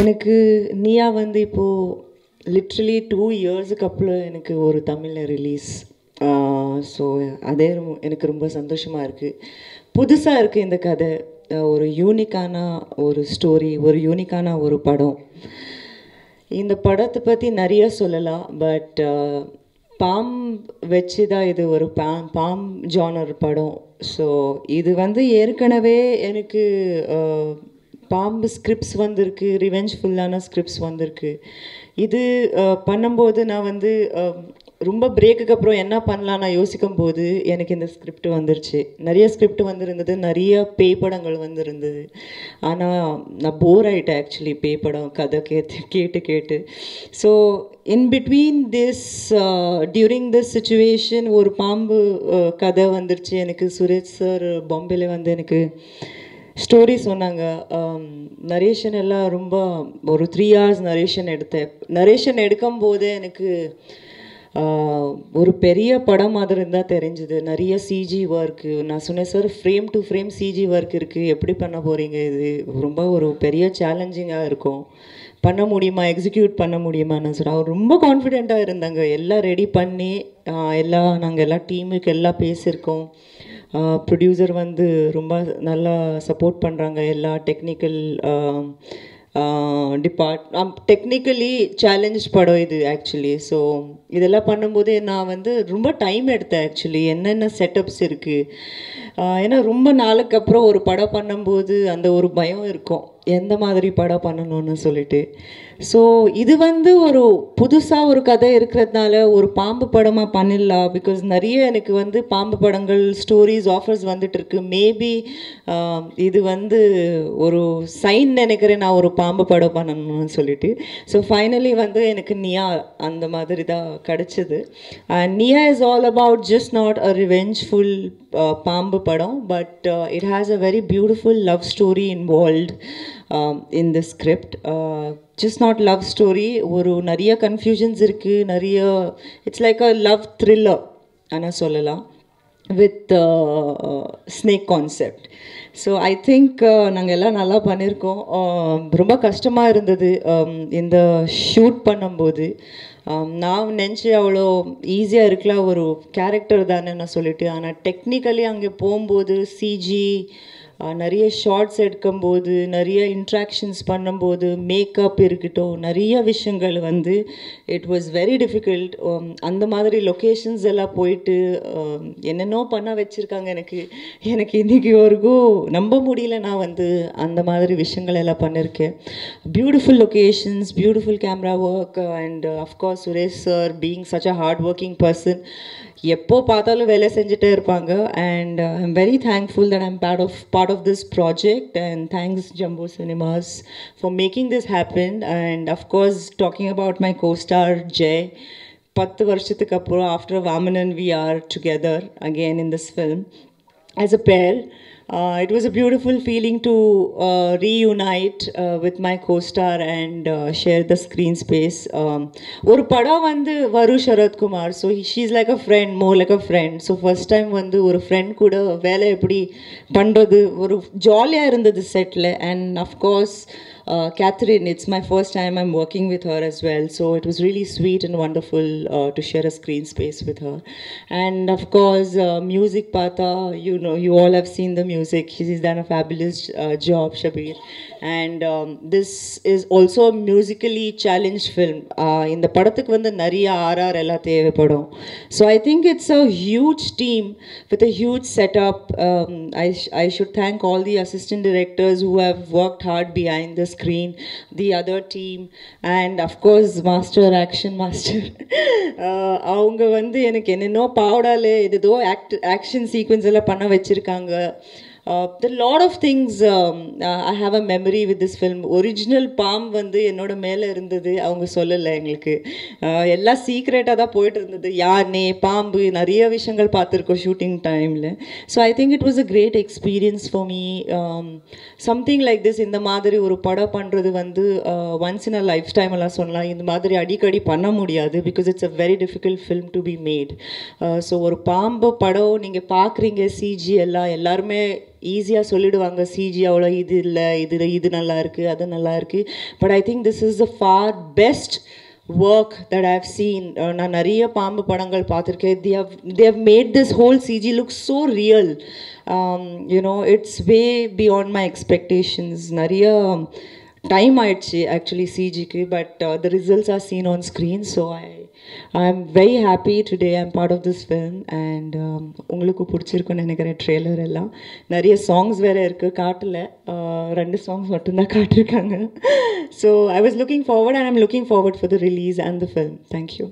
எனக்கு நீயா வந்து இப்போது லிட்ரலி டூ இயர்ஸுக்கு அப்புறம் எனக்கு ஒரு தமிழில் ரிலீஸ் ஸோ அதே ரொம்ப எனக்கு ரொம்ப சந்தோஷமாக இருக்குது புதுசாக இருக்குது இந்த கதை. ஒரு யூனிக்கான ஒரு ஸ்டோரி ஒரு யூனிக்கான ஒரு படம். இந்த படத்தை பற்றி நிறைய சொல்லலாம் பட் பாம் வச்சு தான் இது ஒரு பாம் பாம் ஜானர் படம். ஸோ இது வந்து ஏற்கனவே எனக்கு பாம்பு ஸ்கிரிப்ட்ஸ் வந்திருக்கு ரிவெஞ்ச்ஃபுல்லான ஸ்கிரிப்ட்ஸ் வந்திருக்கு. இது பண்ணும்போது நான் வந்து ரொம்ப பிரேக்குக்கு அப்புறம் என்ன பண்ணலாம் நான் யோசிக்கும் போது எனக்கு இந்த ஸ்கிரிப்ட் வந்துருச்சு. நிறைய ஸ்கிரிப்ட் வந்திருந்தது நிறைய பேய் படங்கள் வந்திருந்தது. ஆனால் நான் போர் ஆகிட்டேன் ஆக்சுவலி பேய் படம் கதை கேட்டு கேட்டு கேட்டு. So in between this during this situation ஒரு பாம்பு கதை வந்துருச்சு எனக்கு. சுரேஷ் சார் பாம்பேல வந்து எனக்கு ஸ்டோரி சொன்னாங்க. நரேஷன் எல்லாம் ரொம்ப ஒரு த்ரீ ஹவர்ஸ் நரேஷன் எடுத்தேன். நரேஷன் எடுக்கும் போதே எனக்கு ஒரு பெரிய படம் மாதிரி இருந்தால் தெரிஞ்சுது. நிறைய சிஜி ஒர்க்கு நான் சொன்னேன் sir frame to frame CG work இருக்குது எப்படி பண்ண போகிறீங்க இது? ரொம்ப ஒரு பெரிய சேலஞ்சிங்காக இருக்கும். பண்ண முடியுமா? எக்ஸிக்யூட் பண்ண முடியுமான்னு? சொன்னேன். அவர் ரொம்ப கான்ஃபிடெண்ட்டாக இருந்தாங்க. எல்லாம் ரெடி பண்ணி எல்லாம் நாங்கள் எல்லாம் டீமுக்கு எல்லாம் பேசியிருக்கோம். ப்ரொடியூசர் வந்து ரொம்ப நல்லா சப்போர்ட் பண்ணுறாங்க எல்லா டெக்னிக்கல் டிபார்ட் டெக்னிக்கலி சேலஞ்ச் படம் இது ஆக்சுவலி ஸோ இதெல்லாம் பண்ணும்போது நான் வந்து ரொம்ப டைம் எடுத்தேன் ஆக்சுவலி என்னென்ன செட்டப்ஸ் இருக்குது ஏன்னா ரொம்ப நாளுக்கு அப்புறம் ஒரு படம் பண்ணும்போது அந்த ஒரு பயம் இருக்கும். எந்த மாதிரி படம் பண்ணணும்னு சொல்லிட்டு. ஸோ இது வந்து ஒரு புதுசாக ஒரு கதை இருக்கிறதுனால ஒரு பாம்பு படமாக பண்ணிடலாம். பிகாஸ் நிறைய எனக்கு வந்து பாம்பு படங்கள் ஸ்டோரிஸ் ஆஃபர்ஸ் வந்துட்டுருக்கு மேபி இது வந்து ஒரு சைன் நினைக்கிறேன் நான் ஒரு பாம்பு படம் பண்ணணும்னு சொல்லிட்டு. ஸோ ஃபைனலி வந்து எனக்கு நியா அந்த மாதிரி தான் கிடச்சிது. And Neeya is all about just not a revengeful பாம்பு படம் but it has a very beautiful love story involved in the script just not love story ஒரு நிறைய கன்ஃபியூஷன்ஸ் இருக்குது நிறைய it's like a love thriller ஆனால் சொல்லலாம் with snake concept so I think நாங்கள் எல்லாம் நல்லா பண்ணியிருக்கோம் um, ரொம்ப கஷ்டமாக இருந்தது um, இந்த ஷூட் பண்ணும்போது. நான் நினச்சி அவ்வளோ ஈஸியாக இருக்கலாம் ஒரு கேரக்டர் தானே நான் சொல்லிட்டு. ஆனால் டெக்னிக்கலி அங்கே போகும்போது சிஜி நிறைய ஷார்ட்ஸ் எடுக்கும்போது நிறைய இன்ட்ராக்ஷன்ஸ் பண்ணும்போது மேக்கப் இருக்கட்டும் நிறைய விஷயங்கள் வந்து இட் வாஸ் வெரி டிஃபிகல்ட் அந்த மாதிரி லொக்கேஷன்ஸ் எல்லாம் போயிட்டு um, என்னென்னோ பண்ண வச்சுருக்காங்க எனக்கு. எனக்கு இன்றைக்கி வரைக்கும் நம்ப முடியல நான் வந்து அந்த மாதிரி விஷயங்கள் எல்லாம் பண்ணியிருக்கேன் beautiful locations beautiful camera work and of course Suresh sir being such a hard working person எப்போ பார்த்தாலும் வேலை செஞ்சுட்டே இருப்பாங்க. And I'm very thankful that I'm part of part of this project and thanks Jumbo Cinemas for making this happen and of course talking about my costar Jai பத்து வருஷத்துக்கு அப்புறம் after Vamanan we are together again in this film as a pair. Uh, it was a beautiful feeling to uh, reunite uh, with my co-star and uh, share the screen space. Um, ஒரு படம் வந்து வரு Sarathkumar so she's like a friend more like a friend so first time வந்து ஒரு friend கூட வேலை எப்படி பண்ணுறது ஒரு ஜாலியாக இருந்தது settle and of course uh, Catherine, it's my first time I'm working with her as well. So it was really sweet and wonderful uh, to share a screen space with her. And of course, uh, music Pata, you know, you all have seen the music. She's done a fabulous uh, job, Shabir. And um, this is also a musically challenged film. Uh, இந்த படத்துக்கு வந்து நிறைய RR எல்லாம் தேவைப்படும் so I think it's a huge team with a huge setup I I should thank all the assistant directors who have worked hard behind the Screen, the other team, and of course, Master Action Master. Uh, அவங்க வந்து எனக்கு என்னென்னோ பாவடாலே ஏதோ act action sequence எல்லாம் பண்ண வச்சுருக்காங்க the lot of things I have a memory with this film original bomb வந்து என்னோட மேலே இருந்தது அவங்க சொல்லலை எங்களுக்கு. Uh, எல்லாம் சீக்ரெட்டாக தான் போயிட்டு இருந்தது. யானே பாம்பு நிறைய விஷயங்கள் பார்த்துருக்கோம் ஷூட்டிங் டைமில் so I think it was a great experience for me something like this இந்த மாதிரி ஒரு படம் பண்ணுறது வந்து once in a life time எல்லாம் சொல்லலாம். இந்த மாதிரி அடிக்கடி பண்ண முடியாது because it's a very difficult film to be made so ஒரு பாம்பு படம் நீங்கள் பார்க்குறீங்க சிஜி எல்லாம் எல்லாருமே ஈஸியாக சொல்லிடுவாங்க சிஜி அவ்வளோ இது இல்லை இது இது நல்லா இருக்குது அது நல்லா இருக்குது but I think this is the far best work that I've seen நான் நிறைய பாம்பு படங்கள் பார்த்துருக்கேன். The how they how made this whole CG look so real you know it's way beyond my expectations நிறைய டைம் ஆயிடுச்சு actually சிஜிக்கு but the results are seen on screen so I I am very happy today I am part of this film and உங்களுக்கு பிடிச்சிருக்குன்னு நினைக்கிறேன் trailer எல்லாம். நிறைய songs வேறு இருக்குது காட்டில் ரெண்டு சாங்ஸ் மட்டும்தான் காட்டிருக்காங்க. So I was looking forward and I'm looking forward for the release and the film thank you